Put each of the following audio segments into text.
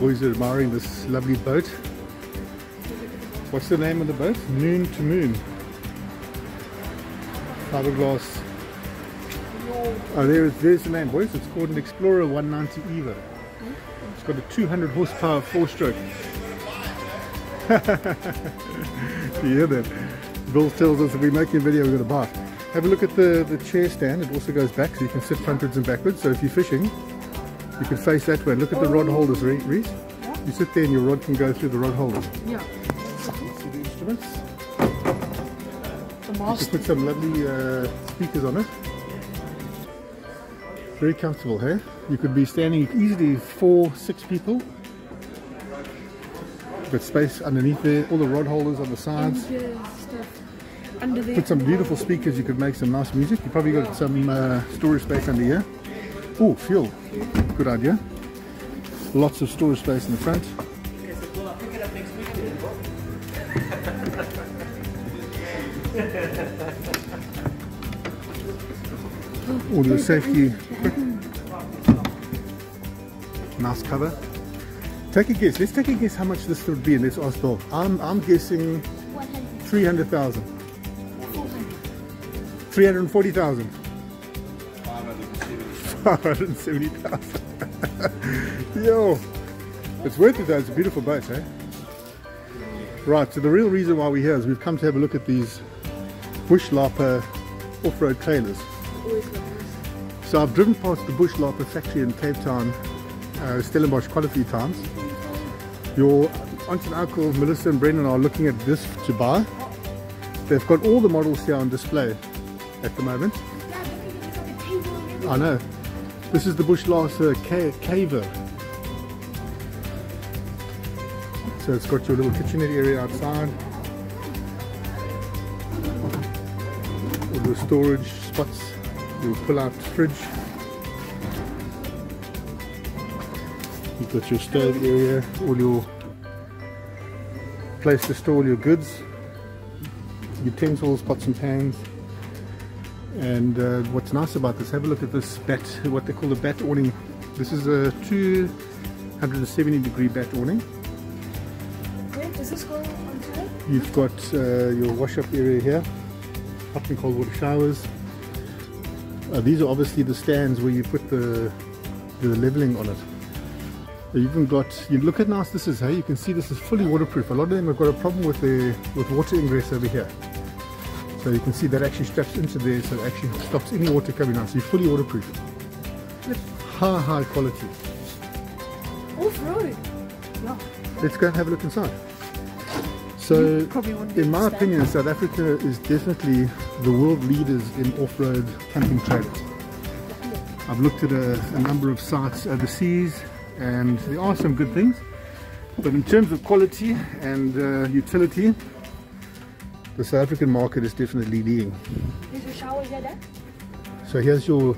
Boys are admiring this lovely boat. What's the name of the boat? Moon to Moon. Fiberglass. Oh, there's, there's the name, boys. It's called an Explorer 190 Evo. It's got a 200 horsepower four-stroke. you hear that? Bill tells us if we make a video, we're going to buy. Have a look at the, the chair stand. It also goes back, so you can sit frontwards and backwards. So if you're fishing, you can face that way. Look at the rod holders, Reese. You sit there and your rod can go through the rod holders. Yeah. See the instruments? The You can put some lovely uh, speakers on it. Very comfortable, hey? You could be standing easily four, six people. Got space underneath there, all the rod holders on the sides. And, stuff under there. Put some beautiful speakers, you could make some nice music. You probably got some uh, storage space under here. Oh, fuel. Good idea. Lots of storage space in the front. All your safety. Nice cover. Take a guess. Let's take a guess how much this would be and let's ask Bill. I'm, I'm guessing 300,000. 340,000. 570,000. Yo, it's worth it though. It's a beautiful boat, eh? Right, so the real reason why we're here is we've come to have a look at these Bush Lapa off-road trailers. So I've driven past the Bush Lapa factory in Cape Town, uh, Stellenbosch quite a few times. Your aunt and uncle, Melissa and Brendan are looking at this to buy. They've got all the models here on display at the moment. I know. This is the Bush Lapa Ca- Caver. So it's got your little kitchenette area outside. All your storage spots, your pull-out fridge. You've got your stove area, all your place to store all your goods, utensils, pots and pans. And uh, what's nice about this, have a look at this bat, what they call the bat awning. This is a 270 degree bat awning. Where does this go on top? You've got uh, your wash up area here, hot and cold water showers. Uh, these are obviously the stands where you put the, the leveling on it. You've even got, you look at how nice this is, hey, you can see this is fully waterproof. A lot of them have got a problem with the with water ingress over here. So you can see that actually straps into there so it actually stops any water coming out. So you're fully waterproof. High, high quality. Off-road. Yeah. Let's go and have a look inside. So, You probably won't be in my opinion, South Africa is definitely the world leaders in off-road camping trailers. I've looked at a, a number of sites overseas, and there are some good things. But in terms of quality and uh, utility, the South African market is definitely leading. A shower here. So here's your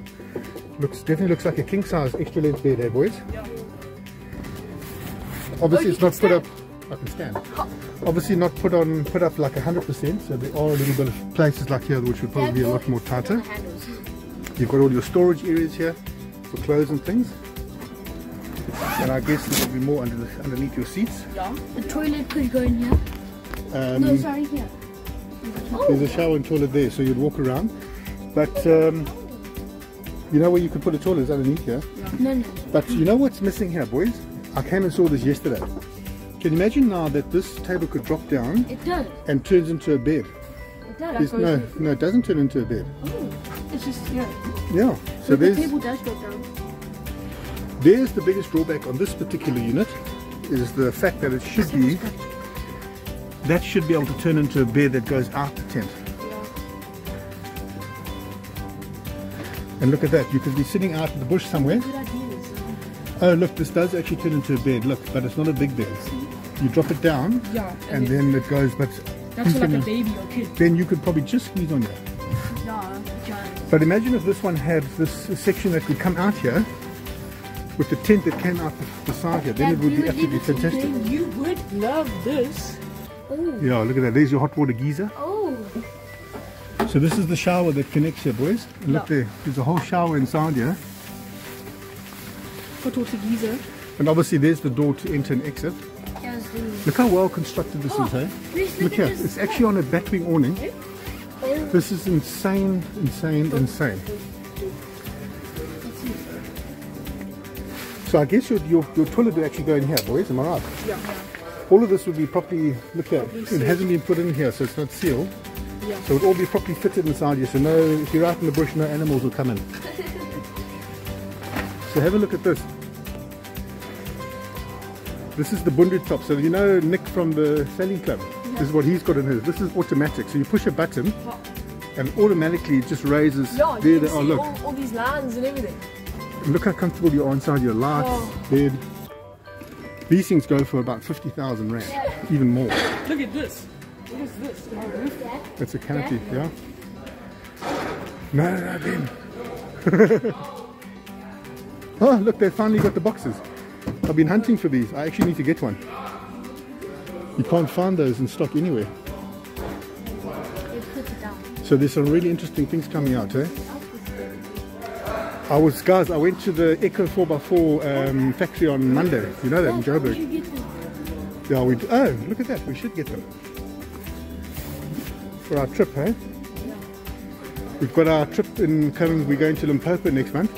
looks definitely looks like a king size extra length bed there, boys. Yeah. Obviously, you it's not put up. I can stand. Obviously, not put on put up like hundred percent. So there are a little bit of places like here which would probably be a lot more tighter. You've got all your storage areas here for clothes and things. And I guess there will be more under the, underneath your seats. Yeah. The toilet could go in here. Um, No, sorry, here. There's a shower and toilet there, so you'd walk around. But um, you know where you could put a toilet is underneath here. No, no. But you know what's missing here, boys? I came and saw this yesterday. Can you imagine now that this table could drop down It does. and turns into a bed? It does. No, no, it doesn't turn into a bed. Oh, it's just, yeah. Yeah. So So the table does go down. there's the biggest drawback on this particular unit is the fact that it should be that should be able to turn into a bed that goes out the tent. Yeah. And look at that, you could be sitting out in the bush somewhere. Oh look, this does actually turn into a bed, look, but it's not a big bed. Mm-hmm. You drop it down Yeah. and then it goes, but That's like a baby or kid. then you could probably just squeeze on there. Yeah, giant. But imagine if this one had this section that could come out here with the tent that came out the, the side here, then it would be absolutely fantastic. You would love this. Oh. Yeah, look at that. There's your hot water geyser. Oh. So this is the shower that connects here, boys. And look Yeah. there. There's a whole shower inside here. Hot water geyser. And obviously there's the door to enter and exit. Look how well constructed this oh, is, hey? Look look here, it's actually on a batwing awning. Oh. This is insane, insane, oh. insane. So I guess your, your, your toilet would actually go in here, boys, am I right? Yeah. All of this would be properly, look here, it hasn't been put in here, so it's not sealed. Yeah. So it would all be properly fitted inside you, so no, if you're out in the bush, no animals will come in. So have a look at this. This is the Bundu top. So you know Nick from the sailing club. This is what he's got in his. This is automatic. So you push a button and automatically it just raises. Yeah, there you they can are. see Look. all, all these lines and everything. Look how comfortable you are inside your lights, Oh. bed. These things go for about 50,000 rand, even more. Look at this. What is this? My? It's a canopy, yeah? No, no, no, Ben. oh, look, they finally got the boxes. I've been hunting for these. I actually need to get one. You can't find those in stock anywhere. It puts it down. So there's some really interesting things coming out, eh? I was, guys, I went to the Echo 4x4 um, factory on Monday. You know that in Joburg. You get them. Yeah, we. Oh, look at that. We should get them for our trip, hey? We've got our trip in coming. We're going to Limpopo next month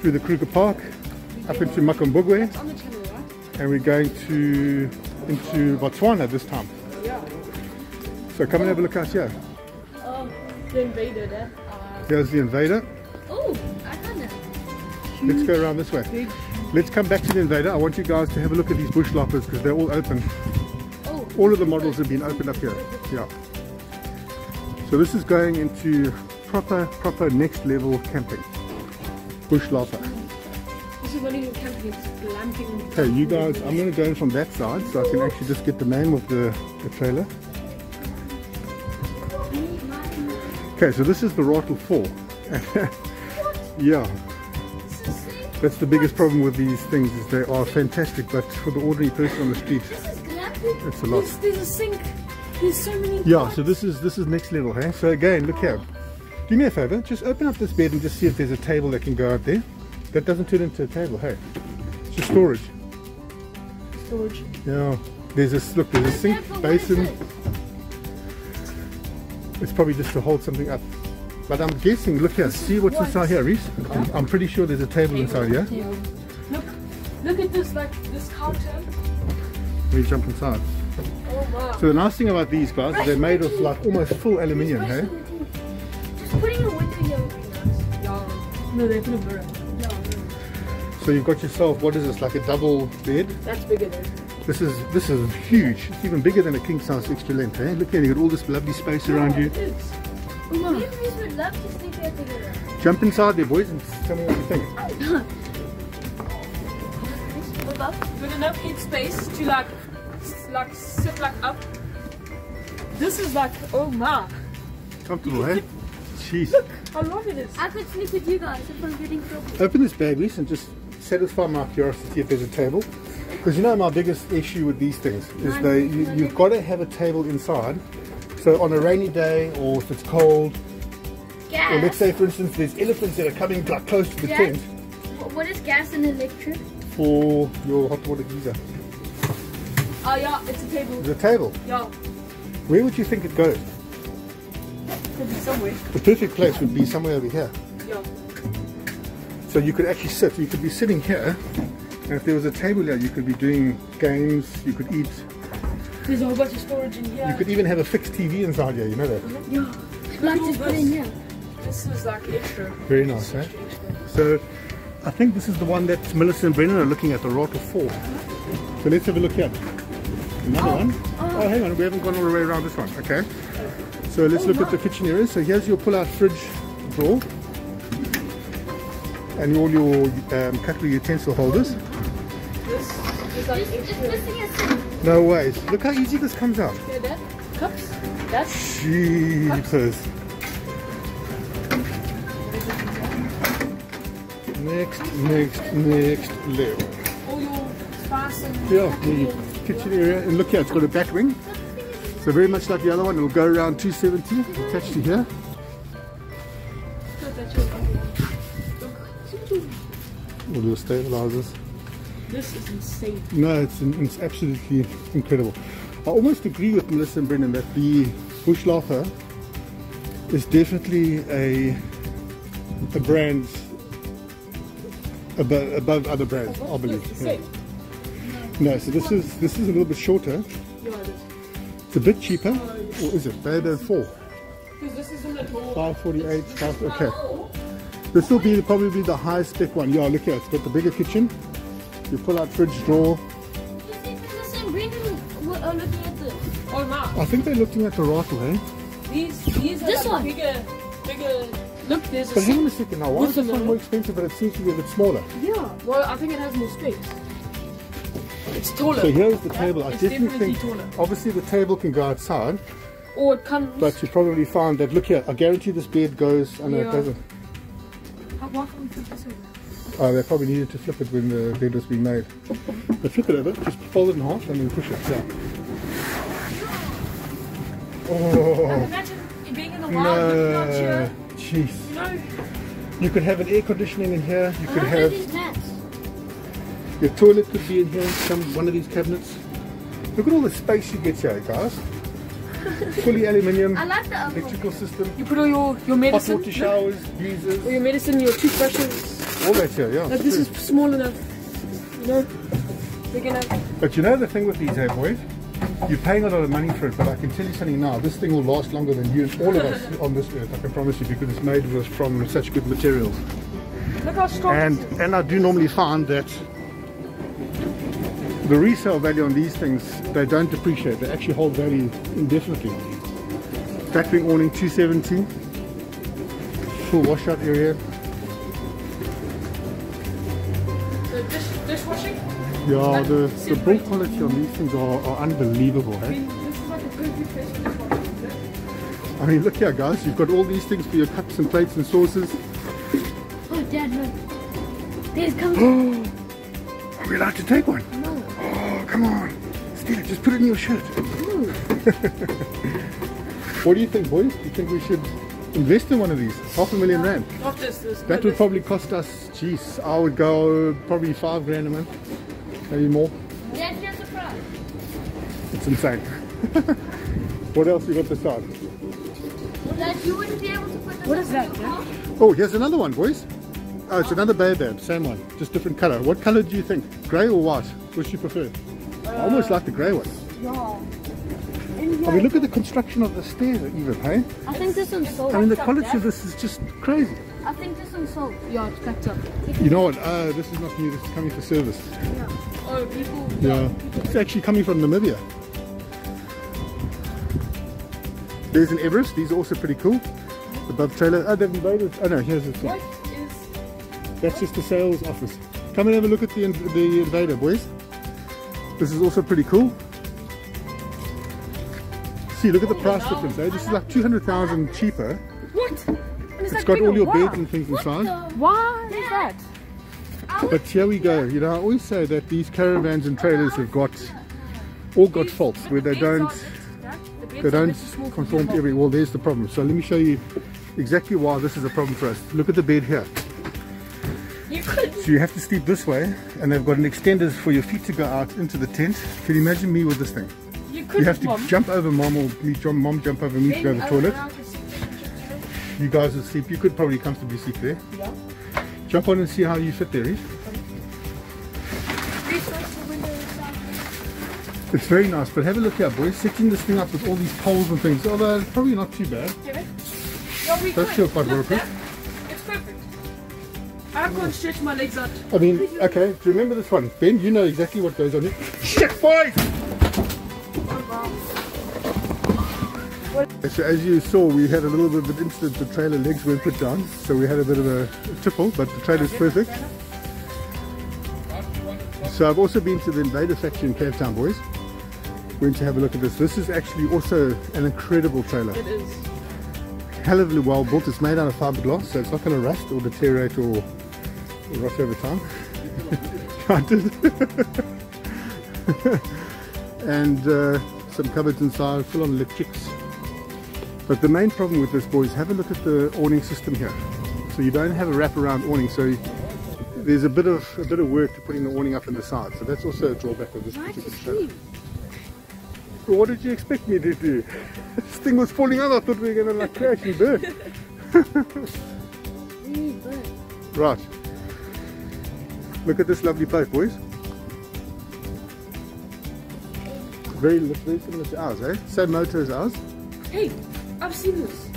through the Kruger Park up into Mapungubwe, It's on the channel, right? and we're going to into Botswana this time. Yeah. So come and have a look out here. Um, the invader there. Uh, Here's the invader. Let's go around this way. Let's come back to the invader. I want you guys to have a look at these Bush Lapas because they're all open. Oh, All of the models have been opened up here. Yeah. So this is going into proper, proper next level camping. Bush Lapa. this is not even camping, it's glamping. Okay, you guys, I'm going to go in from that side so I can actually just get the name of the, the trailer. Okay, so this is the Ratel 4. yeah, that's the biggest problem with these things is they are fantastic, but for the ordinary person on the street, it's a lot. There's, there's a sink. There's so many. Yeah, so this is this is next level, hey? So again, look here. Do me a favor, just open up this bed and just see if there's a table that can go out there. That doesn't turn into a table, hey? It's just storage. storage. Yeah. There's a look, there's a sink, basin. It's probably just to hold something up. But I'm guessing, look here, see what's What? inside here, Reese? I'm, I'm pretty sure there's a table inside here. Look, look at this, like this counter. We jump inside. Oh wow. So the nice thing about these guys, is they're made of like almost full aluminium, hey? Just putting a window here would be nice. Yeah. No, they put a mirror. No, no. So you've got yourself, what is this, like a double bed? That's bigger than. This is this is huge. It's even bigger than a king size extra length, eh? Look here, you got all this lovely space around you. It is. Me and Reese would love to sleep here together. Jump inside there, boys, and tell me what you think. With up- with enough heat space to like, s- like sit like up. This is like, oh my. Comfortable, eh? Jeez. How long it is. I could sleep with you guys if I'm getting filthy. Open this bag, Reese, and just satisfy my curiosity if there's a table. Because you know my biggest issue with these things is they you, you've got to have a table inside. So on a rainy day or if it's cold, Gas. or let's say for instance there's elephants that are coming like close to the Yeah. tent What is gas and electric? for your hot water geyser. Oh yeah, it's a table. There's a table. Yeah, Where would you think it goes? could be somewhere. The perfect place would be somewhere over here. Yeah. So you could actually sit, you could be sitting here, and if there was a table here, you could be doing games, you could eat, There's a whole bunch of storage in here. you could even have a fixed TV inside here, you know that? Yeah. Like just put in here. This is like extra. Very nice, eh? So I think this is the one that Melissa and Brendan are looking at, the Ratel 4. So let's have a look here. Another one. Oh, hang on, we haven't gone all the way around this one. Okay. So let's look at the kitchen area. So here's your pull-out fridge drawer. And all your um, cutlery utensil holders. This is like It's extra. missing a sink. No ways. Look how easy this comes out. Yeah, that. Cups. That's. Next, next, next level. all your and. Yeah, the kitchen area. And look here, it's got a back wing. So very much like the other one, it'll go around 270 attached to here. Good that you're- Look. All your stabilizers. This is insane. No, it's, it's absolutely incredible. I almost agree with Melissa and Brendan that the Bush Lapa is definitely a a brand above, above other brands, I believe. Yeah. No, so this is this is a little bit shorter. It is. A bit cheaper. Or is it? Bader 4. Because this isn't at 548, okay. This will be probably the highest spec one. Yeah, look here, it's got the bigger kitchen. You pull out fridge drawer. Listen, Brendan, we're looking at the. Oh, no. I think they're looking at the Ratel, eh? These, these are This like one. bigger, bigger. Look, there's a But hang on a sink. second now, why is this one more expensive but it seems to be a bit smaller? Yeah. Well, I think it has more space. It's taller. So here's the table. I It's definitely definitely think, taller. obviously the table can go outside, Or it comes. but you probably found that, look here, I guarantee this bed goes, I know it doesn't. How, why can't we flip this over? Oh, they probably needed to flip it when the bed was being made. But flip it over, just fold it in half and then push it down. Oh, Imagine it being in the wild, looking out no. here. Jeez. You know, You could have an air conditioning in here. You could oh, have these your toilet could be in here. Some one of these cabinets. Look at all the space you get here, guys. Fully aluminium, I like the other electrical system, you put all your, your hot medicine. water look, showers, All your medicine, your toothbrushes. All that here. Yeah. It's this is small enough. You know, big enough. But you know the thing with these, hey boys, you're paying a lot of money for it. But I can tell you something now. This thing will last longer than you and all of us on this earth. I can promise you because it's made with from such good materials. Look how strong And and I do normally find that the resale value on these things they don't depreciate. They actually hold value indefinitely. Batwing awning 270, full washout area. Yeah, the, the build quality on these things are, are unbelievable. I mean, this is like a perfect place for dishwashing. I mean, look here, guys. You've got all these things for your cups and plates and saucers. Oh, Dad, look. There's coming. Are we allowed to take one? no. Oh, come on. Steal it. Just put it in your shirt. what do you think, boys? Do you think we should invest in one of these? Half a million rand. Not this, this. That would probably cost us, geez, I would go probably five grand a month, maybe more. Dad, here's a prize. It's insane. what else you got this side? Dad, you wouldn't be able to put this What up is in that, your Oh, here's another one, boys. Oh, it's another baobab, same one, just different color. What color do you think? Grey or white? Which do you prefer? I almost like the grey one. Yeah. I mean, look at the construction of the stairs even, hey? I think this one's sold. I mean, the quality of this is just crazy. I think this one's sold. Yeah, it's packed up. You know what? Uh, this is not new. This is coming for service. Oh, people. Yeah, it's actually coming from Namibia. There's an Everest. These are also pretty cool. Above trailer. Oh, they've invaded. Oh no, here's this What one. is. That's just the sales office. Come and have a look at the the invader, boys. This is also pretty cool. See, look at the price difference. Eh? This is like 200,000 cheaper. What? And It's like got all your Why? beds and things inside. Why is that? But here we go. You know, I always say that these caravans and trailers have got all got faults where they don't they don't conform to every. Well, there's the problem. So let me show you exactly why this is a problem for us. Look at the bed here. You could. So you have to sleep this way, and they've got an extender for your feet to go out into the tent. Can you imagine me with this thing? You could. You have to Mom. jump over mom or me, jump, mom jump over me to go to the toilet. You guys will sleep. You could probably comfortably sleep there. Yeah. Jump on and see how you fit there. Reese. It's very nice, but have a look here, boys. Setting this thing up with all these poles and things, although it's probably not too bad. Yeah, That's still quite that- It's perfect. I can't stretch my legs out. I mean, okay, do you remember this one? Ben, you know exactly what goes on here. Shit, boys! So as you saw, we had a little bit of an incident. The trailer legs weren't put down, so we had a bit of a, triple, but the trailer's perfect. So I've also been to the Invader factory in Cape Town, boys. Went to have a look at this. This is actually also an incredible trailer. It is. hell of a well built. It's made out of fiberglass, so it's not going to rust or deteriorate or, or rot over time. I did. and uh, some cupboards inside, full on electrics. But the main problem with this, boys, have a look at the awning system here. So you don't have a wraparound awning. So there's a bit of a bit of work to putting the awning up in the side, so that's also a drawback of this particular sleep. What did you expect me to do? this thing was falling out. I thought we were going to like crash and burn. Right. Look at this lovely place, boys. Very, very similar to ours, eh? Same motor as ours. Hey, I've seen this.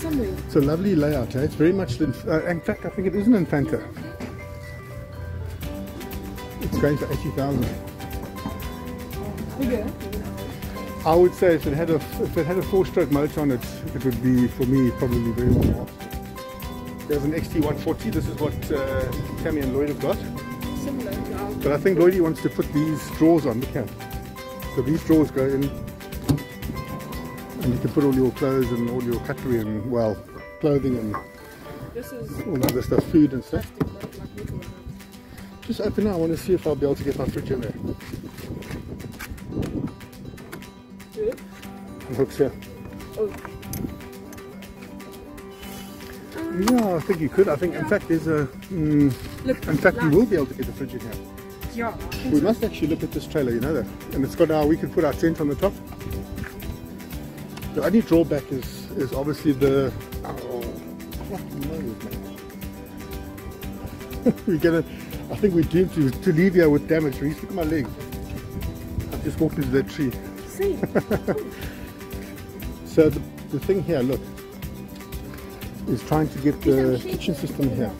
Somewhere. It's a lovely layout, eh? It's very much, in, uh, in fact, I think it is an Infanta. It's going for 80,000. Bigger. I would say if it had a if it had a four-stroke motor on it, it would be for me probably very well. There's an XT140. This is what uh, Tammy and Lloyd have got. Similar. But I think Lloydie wants to put these drawers on. Look here. So these drawers go in, and you can put all your clothes and all your cutlery and well, clothing and This is all the other stuff, food and stuff. plastic, like, like metal. Just open it. I want to see if I'll be able to get my fridge in there. And hooks here. Oh, Yeah, I think you could. I think, in fact, there's a. Mm, look. in fact, you will be able to get the fridge in here. Yeah. We must actually look at this trailer, you know that. And it's got our, we can put our tent on the top. The only drawback is is obviously the, oh, what. We're gonna, I think we're doomed to, to leave here with damage. Reese, look at my leg. I've just walked into that tree. See. So the, the thing here, look, is trying to get the kitchen system here.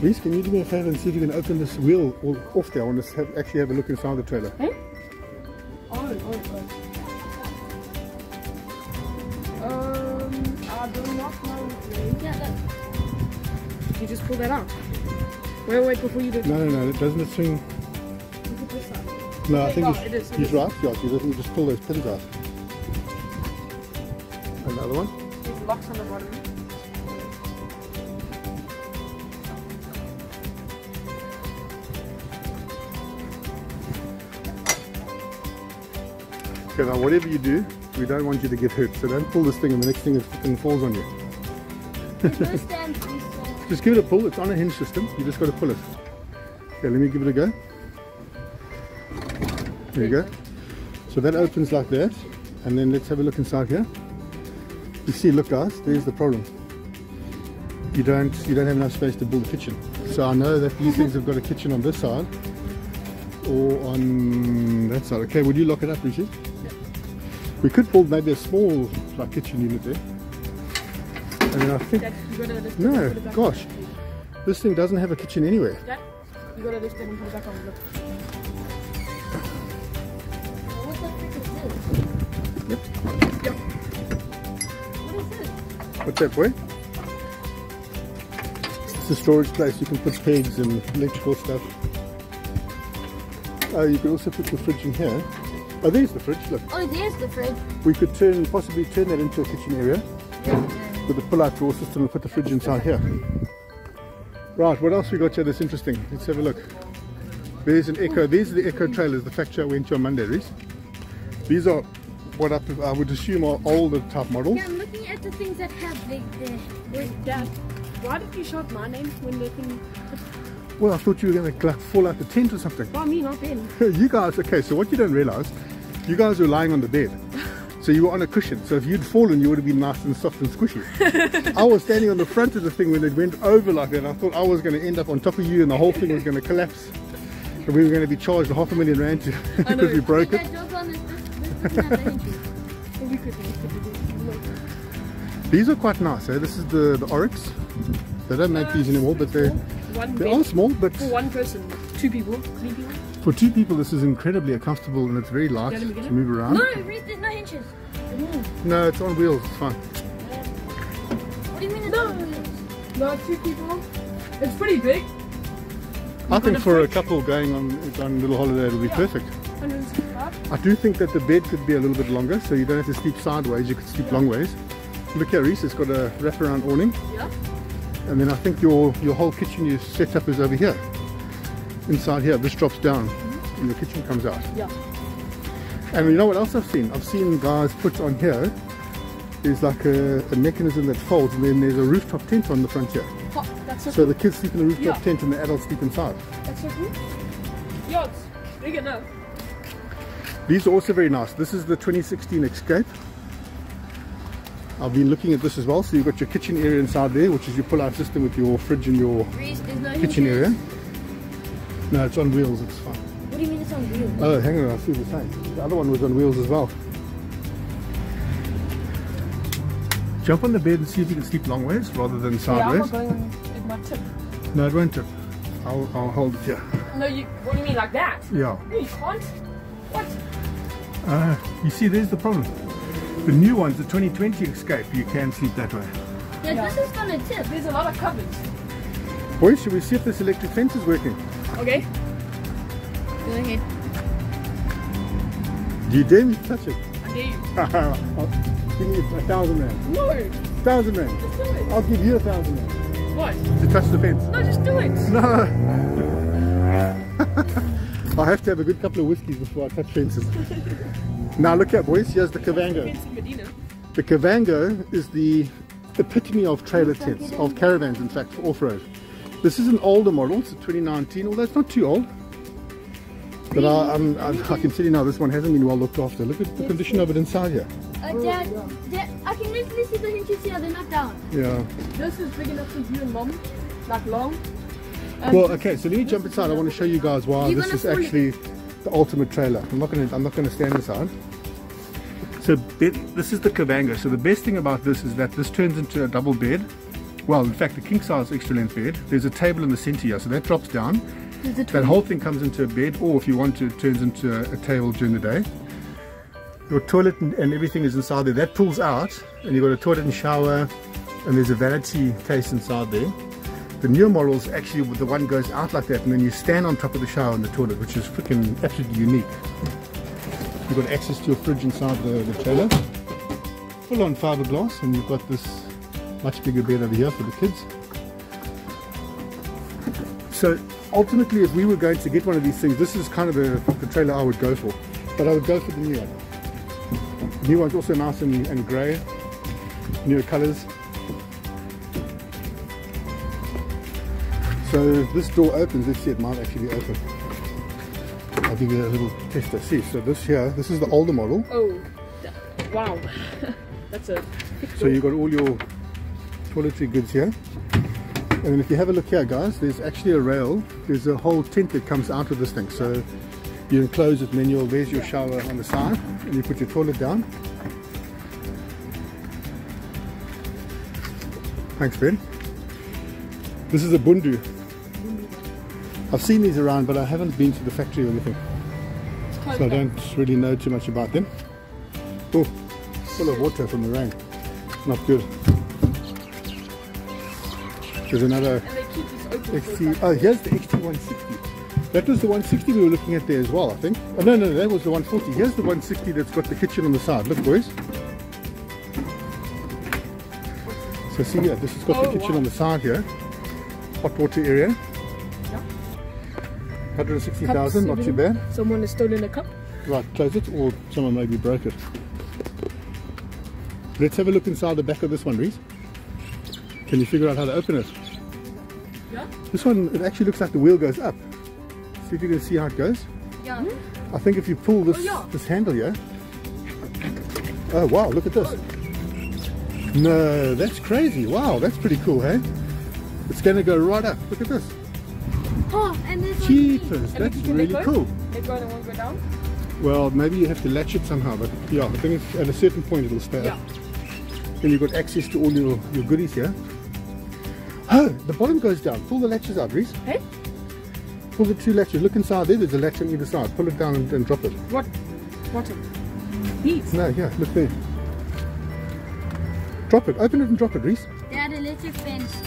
Reese, can you do me a favor and see if you can open this wheel off there? I want to have, actually have a look inside the trailer. Hey? Oh, oh, oh. Ray. Yeah, look. You just pull that out. Wait, wait, before you do it. No, no, no, it doesn't it swing? Look at. No, I think oh, he's, it is, it he's is. right. Yeah, he doesn't just pull those pins out. Another one. There's locks on the bottom. Okay, now whatever you do, we don't want you to get hurt. So don't pull this thing and the next thing is fucking falls on you. Just give it a pull. It's on a hinge system. You just got to pull it. Okay, let me give it a go. There you go. So that opens like that. And then let's have a look inside here. You see, look guys, there's the problem. You don't you don't have enough space to build a kitchen. So I know that these things have got a kitchen on this side or on that side. Okay, would you lock it up, Rishi? We could build maybe a small like kitchen unit there. I think Dad, you gotta lift No, gosh. this thing doesn't have a kitchen anywhere. Dad, you gotta lift it and put it back on. Look. What the frick is this? Yep. What is this? What's that boy? It's a storage place. You can put pegs and electrical stuff. Oh, you can also put the fridge in here. Oh, there's the fridge. Look, Oh, there's the fridge. we could turn possibly turn that into a kitchen area with the pull-out drawer system and put the fridge inside here. Right, what else we got here that's interesting? Let's have a look. There's an Echo. These are the Echo trailers, the factory I went to on Monday, Reese. These are what I, I would assume are older type models. Yeah, I'm looking at the things that have the, the Wait, Dad, why did you shout my name when the thing... Well, I thought you were going to like, fall out the tent or something. Why me, not Ben? you guys, okay, so what you don't realize, you guys were lying on the bed. So you were on a cushion. So if you'd fallen, you would have been nice and soft and squishy. I was standing on the front of the thing when it went over like that. I thought I was going to end up on top of you and the whole thing was going to collapse. And we were going to be charged a half a million rand to, because we broke it. These are quite nice. Eh? This is the, the Oryx. They don't make these anymore, but they One they are small. But for one person. Two people, three people. For two people, this is incredibly comfortable and it's very light Yeah, let me get to it. move around. No, Reese, there's no hinges. No, it's on wheels. It's fine. What do you mean it's No. no wheels? No, two people. It's pretty big. I think a for a fridge. couple going on on a little holiday, it'll be perfect. 165. I do think that the bed could be a little bit longer, so you don't have to sleep sideways. You could sleep long ways. Look here, Reese. It's got a wraparound awning, Yeah. and then I think your your whole kitchen you set up is over here. Inside here, this drops down, mm-hmm. and the kitchen comes out. Yeah. And you know what else I've seen? I've seen guys put on here. There's like a, a mechanism that folds, and then there's a rooftop tent on the front here. That's so, So the kids sleep in the rooftop Yeah. tent and the adults sleep inside. that's so cool. Yeah, it's big enough. These are also very nice. This is the 2016 Escape. I've been looking at this as well. So you've got your kitchen area inside there, which is your pull-out system with your fridge and your kitchen area. No, it's on wheels. It's fine. What do you mean it's on wheels? Oh, hang on. I see the same. The other one was on wheels as well. Jump on the bed and see if you can sleep long ways rather than sideways. Yeah, I'm not going on it might tip. no, it won't tip. I'll, I'll hold it here. No, you. What do you mean like that? Yeah. No, you can't. What? Uh, you see, there's the problem. The new ones, the 2020 Escape, you can sleep that way. Yeah, Yeah. this is gonna tip. There's a lot of cupboards. Boys, should we see if this electric fence is working? Okay. Go ahead. Do you dare me to touch it? I dare you. Give me a thousand rand. No. Thousand rand. Just do it. I'll give you a thousand rand What? to touch the fence. No, just do it. No. I have to have a good couple of whiskeys before I touch fences. now look at boys, here's the Kavango. The Kavango is the epitome of trailer tents, of caravans in fact, for off-road. This is an older model, it's a 2019, although it's not too old. But I, I'm, I, I can tell you now, this one hasn't been well looked after. Look at the condition of it inside here. Uh, Dad, Dad, I can literally see the hinges here. They're not down. Yeah. This is big enough for you and mom. Like long. And Well, okay, so let me jump inside. I want to show you guys why this is fall- actually the ultimate trailer. I'm not going to. I'm not going to stand inside. So be- this is the Kavango. So the best thing about this is that this turns into a double bed. Well, in fact, the king size extra length bed. There's a table in the center here, so that drops down. That whole thing comes into a bed, or if you want to, it turns into a, a table during the day. Your toilet and, and everything is inside there. That pulls out, and you've got a toilet and shower, and there's a vanity case inside there. The newer models actually the one goes out like that, and then you stand on top of the shower and the toilet, which is freaking absolutely unique. You've got access to your fridge inside the, the trailer, full on fiberglass, and you've got this much bigger bed over here for the kids. So ultimately, if we were going to get one of these things, this is kind of the, the trailer I would go for. But I would go for the new one. The new one's also nice and, and grey, newer colours. So this door opens, let's see it might actually be open. I'll give you a little tester. See, so this here, this is the older model. Oh. Wow. That's a. So you've got all your toiletry goods here. And then if you have a look here guys, there's actually a rail. There's a whole tent that comes out of this thing. So you enclose it and then you'll, there's your shower on the side and you put your toilet down. Thanks Ben. This is a bundu. I've seen these around but I haven't been to the factory or anything. So I don't really know too much about them. Oh, full of water from the rain. Not good. There's another And they keep this open. for XT. Oh, here's the XT160. That was the 160 we were looking at there as well, I think. Oh, no, no, that was the 140. Here's the 160 that's got the kitchen on the side. Look, boys. So see here, this has got the Oh, kitchen wow. on the side here. Hot water area. Yeah. 160,000, not too bad. Someone has stolen a cup. Right, close it, or someone maybe broke it. Let's have a look inside the back of this one, Reese. Can you figure out how to open it? Yeah. This one, it actually looks like the wheel goes up. See if you can see how it goes. Yeah. I think if you pull this Oh, yeah. this handle here. Oh wow, look at this. No, that's crazy. Wow, that's pretty cool, hey? It's gonna go right up. Look at this. Oh, and there's one Jeepers, And that's if you can really go, cool. Go and it won't go down. Well, maybe you have to latch it somehow, but yeah, I think at a certain point it'll stay Yeah. up. Then you've got access to all your, your goodies here. Oh, the bottom goes down. Pull the latches out, Reese. Hey? Pull the two latches. Look inside there. There's a latch on either side. Pull it down and, and drop it. What? What? These? No, yeah, look there. Drop it. Open it and drop it, Reese. Dad, electric fence.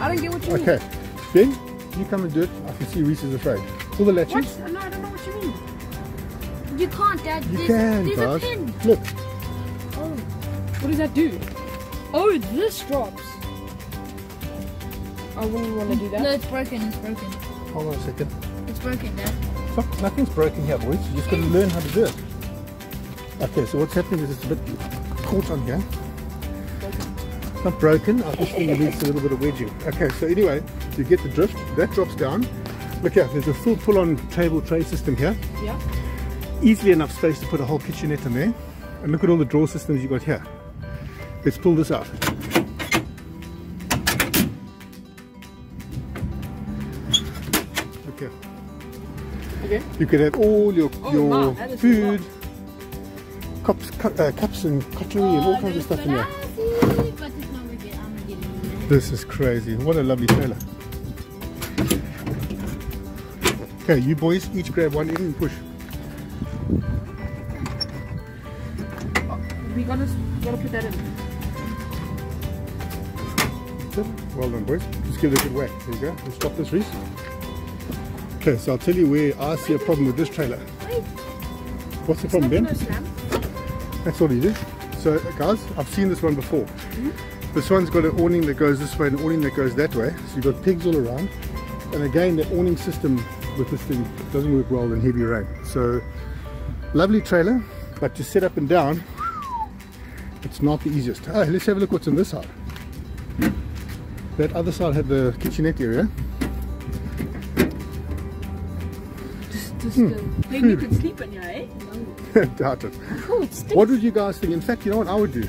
I don't get what you mean. Okay. Ben, you come and do it. I can see Reese is afraid. Pull the latches. What? No, I don't know what you mean. You can't, Dad. You there's can, there's guys. a pin. Look. Oh. What does that do? Oh, this drops. I wouldn't want to do that. No, it's broken. It's broken. Hold on a second. It's broken, Dad. Fuck, nothing's broken here, boys. You just got to learn how to do it. Okay, so what's happening is it's a bit caught on here. not broken. I just think it needs a little bit of wedging. Okay, so anyway, you get the drift. That drops down. Look here, there's a full pull-on table tray system here. Yeah. Easily enough space to put a whole kitchenette in there. And look at all the drawer systems you've got here. Let's pull this out. Okay. You could have all your Oh, your wow, that is a food, cups, cu- uh, cups and cutlery and all kinds of stuff in there. But it's not worth it. I'm getting it. This is crazy. What a lovely trailer. Okay, you boys each grab one end and push. We gotta gotta put that in. Well done, boys. Just give it a good whack. There you go. Let's stop this, Reese. Okay, so I'll tell you where I see a problem with this trailer. What's the problem, Ben? That's all it is. So, guys, I've seen this one before. This one's got an awning that goes this way and an awning that goes that way. So you've got pigs all around. And again, the awning system with this thing doesn't work well in heavy rain. So, lovely trailer, but to set up and down, it's not the easiest. Oh, let's have a look what's on this side. That other side had the kitchenette area. Just, just Hmm. maybe you could sleep in here, eh? Doubt it. Oh, it. What would you guys think? In fact, you know what I would do?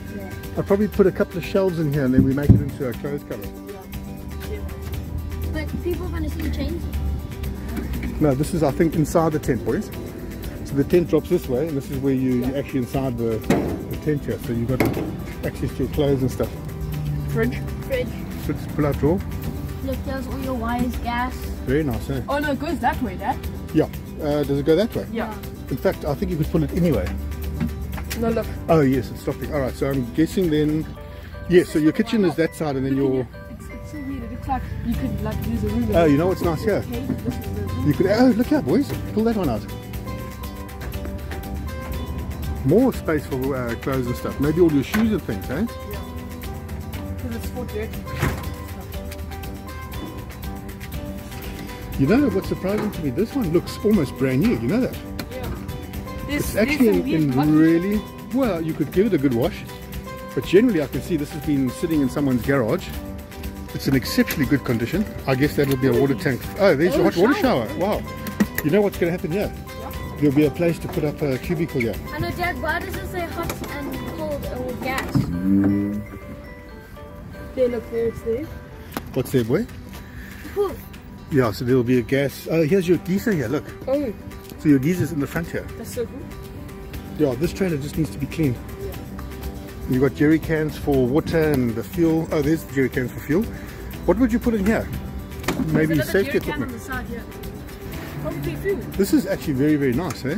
I'd probably put a couple of shelves in here and then we make it into a clothes cover. But people want to see you change. No, this is I think inside the tent, boys. So the tent drops this way, and this is where you you're actually inside the, the tent here. So you've got access to your clothes and stuff. Fridge. Fridge. Let's pull out drawer. Look, there's all your wires, gas. Very nice, eh? Oh no, it goes that way, Dad. Yeah. Uh, does it go that way? Yeah. In fact, I think you could pull it anyway. No, look. Oh yes, it's stopping. All right. So I'm guessing then. Yes. So your kitchen is that side, and then your. It's, it's so weird. It looks like you could like use a room. Oh, you know what's nice here? Okay, this is the room. You could. Oh, look here, boys. Pull that one out. More space for uh, clothes and stuff. Maybe all your shoes and things, eh? Yeah. Because it's for dirt. You know what's surprising to me? This one looks almost brand new. You know that? Yeah. There's, It's actually in, in really well. You could give it a good wash, but generally I can see this has been sitting in someone's garage. It's in exceptionally good condition. I guess that'll be a water tank. Oh, there's Oh, your hot water shower. Wow. You know what's going to happen here? There'll be a place to put up a cubicle here. I know, Dad, why does it say hot and cold or gas? Mm. There, look, there it's there. What's there, boy? Yeah, so there'll be a gas. Oh, here's your geyser here. Look. Oh, So your geyser's in the front here. that's so cool. Yeah, this trailer just needs to be cleaned. Yeah. You've got jerry cans for water and the fuel. Oh, there's the jerry cans for fuel. What would you put in here? Maybe safety jerry can on equipment. the side here. Probably. This is actually very, very nice, eh?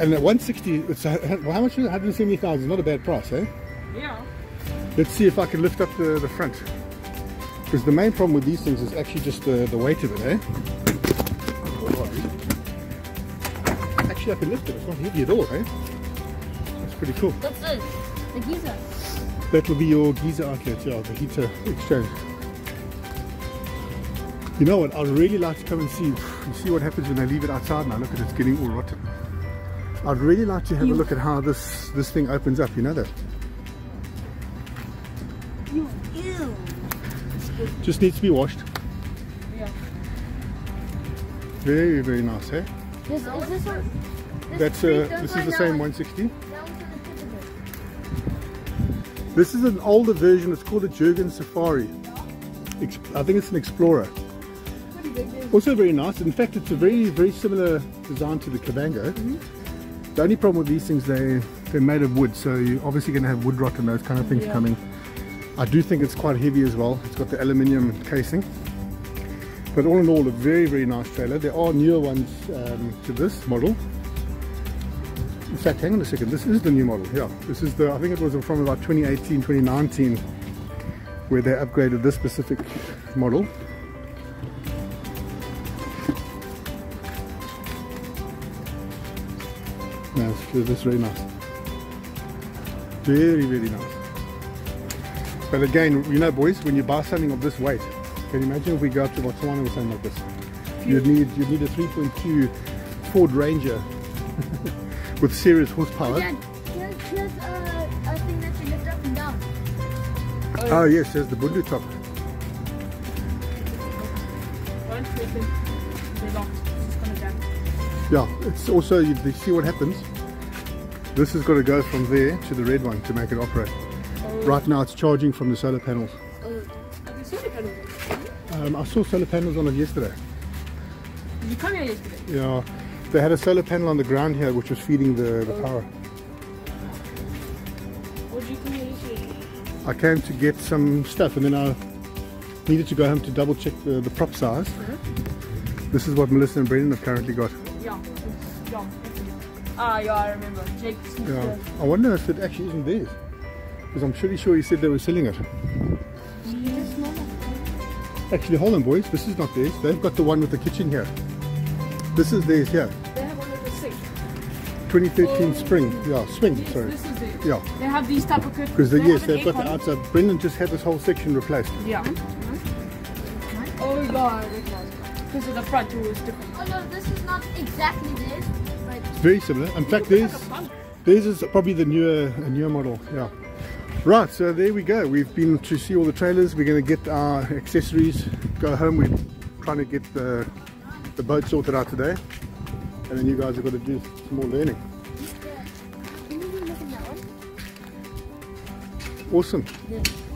And at 160, it's well, how much is it? 170,000, not a bad price, eh? Yeah. Let's see if I can lift up the, the front. Because the main problem with these things is actually just the, the weight of it, eh? Actually, I can lift it. It's not heavy at all, eh? That's pretty cool. What's this? The geyser. That will be your geyser outlet, yeah, the heater exchange. You know what? I'd really like to come and see. You see what happens when they leave it outside now. Look at it, it's getting all rotten. I'd really like to have a look at how this this thing opens up. You know that? Just needs to be washed. Yeah. Very very nice, eh? This, is this one? This That's three- uh, this is the same 160. That one's in the picture. This is an older version. It's called a Jurgen Safari. I think it's an Explorer. Pretty big. There's Also very nice. In fact, it's a very, very similar design to the Kavango. The only problem with these things, they, they're made of wood, so you're obviously going to have wood rot and those kind of things Yeah. coming. I do think it's quite heavy as well. It's got the aluminium casing. But all in all, a very, very nice trailer. There are newer ones um, to this model. In fact, hang on a second. This is the new model. Yeah, this is the. I think it was from about 2018, 2019, where they upgraded this specific model. It's, it's very nice. Very, very nice. But again, you know, boys, when you buy something of this weight, can you imagine if we go up to Botswana or something like this? You'd need you'd need a 3.2 Ford Ranger with serious horsepower. Dad, here's, here's a, a thing that you lift up and down. Oh, oh. yes, there's the Bundu top. Don't press them. They're locked. It's just gonna jam. Yeah, it's also, you, you see what happens? This has got to go from there to the red one to make it operate. Oh. Right now it's charging from the solar panels. Oh, Have you seen the panel? Um, I saw solar panels on it yesterday. Did you come here yesterday? Yeah, they had a solar panel on the ground here which was feeding the, the power. Or did you come here yesterday? I came to get some stuff and then I needed to go home to double check the, the prop size. This is what Melissa and Brendan have currently got. Yeah. Yeah. Ah, yeah, I remember. Jake's Yeah. I wonder if it actually isn't theirs. Because I'm pretty sure he said they were selling it. it's normal. Actually, hold on, boys. This is not theirs. They've got the one with the kitchen here. This is theirs here. They have one of the six. 2013 spring. Yeah, swing. Yes, Sorry. this is it. Yeah. They have these type of curtains. Because They yes, they've got the aircon. outside. Brendan just had this whole section replaced. Yeah. Uh-huh. Uh-huh. Oh god, because of the front it is different. Oh no, this is not exactly this, but It's very similar. In fact, It's theirs, like a theirs is probably the newer, a newer model. Yeah. Right. So there we go. We've been to see all the trailers. We're going to get our accessories. Go home. We're trying to get the the boat sorted out today, and then you guys have got to do some more learning. can you look at that one? Awesome. This.